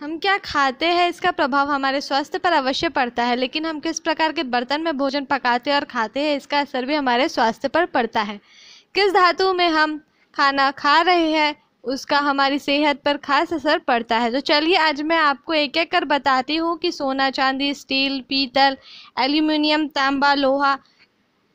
हम क्या खाते हैं? इसका प्रभाव हमारे स्वास्थ्य पर अवश्य पड़ता है, लेकिन हम किस प्रकार के बर्तन में भोजन पकाते और खाते हैं, इसका असर भी हमारे स्वास्थ्य पर पड़ता है। किस धातु में हम खाना खा रहे हैं, उसका हमारी सेहत पर खास असर पड़ता है। तो चलिए, आज मैं आपको एक एक कर बताती हूँ कि सोना, चांदी, स्टील, पीतल, एल्यूमिनियम, तांबा, लोहा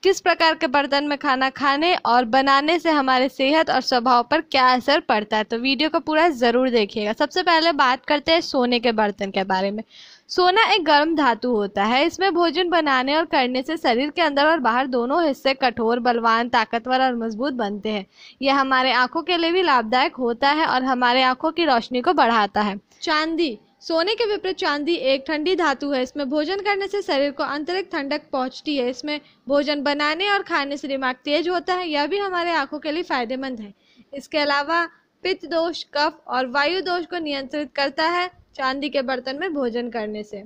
किस प्रकार के बर्तन में खाना खाने और बनाने से हमारे सेहत और स्वभाव पर क्या असर पड़ता है? तो वीडियो को पूरा ज़रूर देखिएगा। सबसे पहले बात करते हैं सोने के बर्तन के बारे में। सोना एक गर्म धातु होता है। इसमें भोजन बनाने और करने से शरीर के अंदर और बाहर दोनों हिस्से कठोर, बलवान, ताकतवर और मज़बूत बनते हैं। यह हमारे आँखों के लिए भी लाभदायक होता है और हमारे आँखों की रोशनी को बढ़ाता है। चांदी सोने के विपरीत चांदी एक ठंडी धातु है। इसमें भोजन करने से शरीर को आंतरिक ठंडक पहुँचती है। इसमें भोजन बनाने और खाने से दिमाग तेज होता है। यह भी हमारे आँखों के लिए फ़ायदेमंद है। इसके अलावा पित्त दोष कफ और वायु दोष को नियंत्रित करता है चांदी के बर्तन में भोजन करने से।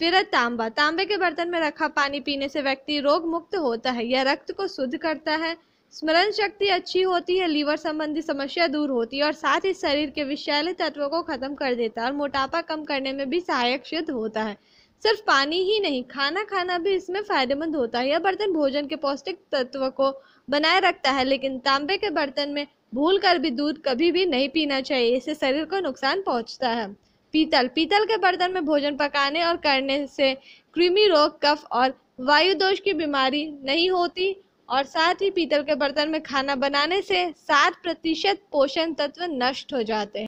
फिर है तांबा। तांबे के बर्तन में रखा पानी पीने से व्यक्ति रोग मुक्त होता है। यह रक्त को शुद्ध करता है। स्मरण शक्ति अच्छी होती है, लीवर संबंधी समस्या दूर होती है और साथ ही शरीर के विषैले तत्वों को खत्म कर देता है और मोटापा कम करने में भी सहायक सिद्ध होता है। सिर्फ़ पानी ही नहीं खाना खाना भी इसमें फ़ायदेमंद होता है। यह बर्तन भोजन के पौष्टिक तत्व को बनाए रखता है, लेकिन तांबे के बर्तन में भूल कर भी दूध कभी भी नहीं पीना चाहिए, इससे शरीर को नुकसान पहुँचता है। पीतल पीतल के बर्तन में भोजन पकाने और करने से कृमि रोग, कफ और वायु दोष की बीमारी नहीं होती और साथ ही पीतल के बर्तन में खाना बनाने से सात प्रतिशत पोषण तत्व नष्ट हो जाते हैं।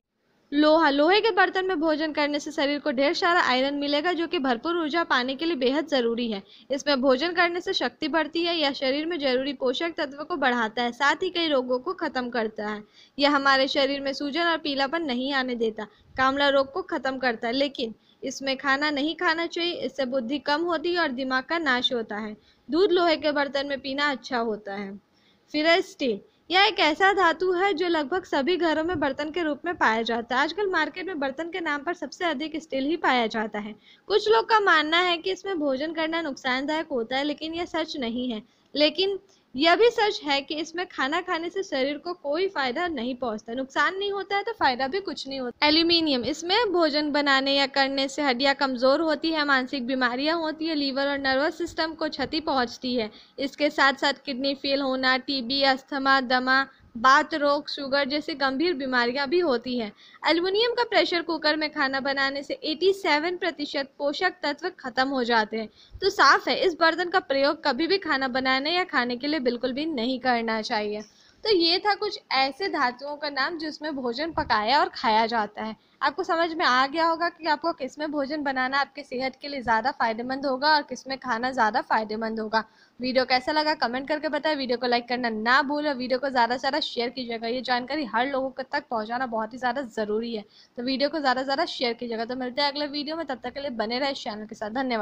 लोहा, लोहे के बर्तन में भोजन करने से शरीर को ढेर सारा आयरन मिलेगा, जो कि भरपूर ऊर्जा पाने के लिए बेहद ज़रूरी है। इसमें भोजन करने से शक्ति बढ़ती है, यह शरीर में ज़रूरी पोषक तत्व को बढ़ाता है, साथ ही कई रोगों को खत्म करता है। यह हमारे शरीर में सूजन और पीलापन नहीं आने देता, कामला रोग को खत्म करता है, लेकिन इसमें खाना नहीं खाना चाहिए, इससे बुद्धि कम होती है और दिमाग का नाश होता है। दूध, लोहे के बर्तन में पीना अच्छा होता है। फिर स्टील। यह एक ऐसा धातु है जो लगभग सभी घरों में बर्तन के रूप में पाया जाता है। आजकल मार्केट में बर्तन के नाम पर सबसे अधिक स्टील ही पाया जाता है। कुछ लोग का मानना है कि इसमें भोजन करना नुकसानदायक होता है, लेकिन यह सच नहीं है। लेकिन यह भी सच है कि इसमें खाना खाने से शरीर को कोई फ़ायदा नहीं पहुँचता। नुकसान नहीं होता है तो फ़ायदा भी कुछ नहीं होता। एल्यूमिनियम, इसमें भोजन बनाने या करने से हड्डियाँ कमज़ोर होती है, मानसिक बीमारियाँ होती है, लीवर और नर्वस सिस्टम को क्षति पहुँचती है। इसके साथ साथ किडनी फेल होना, टीबी, अस्थमा, दमा बात रोग शुगर जैसी गंभीर बीमारियाँ भी होती हैं। एल्युमिनियम का प्रेशर कुकर में खाना बनाने से 87 प्रतिशत पोषक तत्व खत्म हो जाते हैं। तो साफ़ है, इस बर्तन का प्रयोग कभी भी खाना बनाने या खाने के लिए बिल्कुल भी नहीं करना चाहिए। तो ये था कुछ ऐसे धातुओं का नाम जिसमें भोजन पकाया और खाया जाता है। आपको समझ में आ गया होगा कि आपको किसमें भोजन बनाना आपके सेहत के लिए ज़्यादा फ़ायदेमंद होगा और किसमें खाना ज़्यादा फ़ायदेमंद होगा। वीडियो कैसा लगा कमेंट करके बताएँ, वीडियो को लाइक करना ना भूलें, वीडियो को ज़्यादा से ज़्यादा शेयर कीजिएगा। ये जानकारी हर लोगों तक पहुँचाना बहुत ही ज़्यादा ज़रूरी है। तो वीडियो को ज़्यादा से ज़्यादा शेयर कीजिएगा। तो मिलते हैं अगले वीडियो में, तब तक के लिए बने रहे इस चैनल के साथ। धन्यवाद।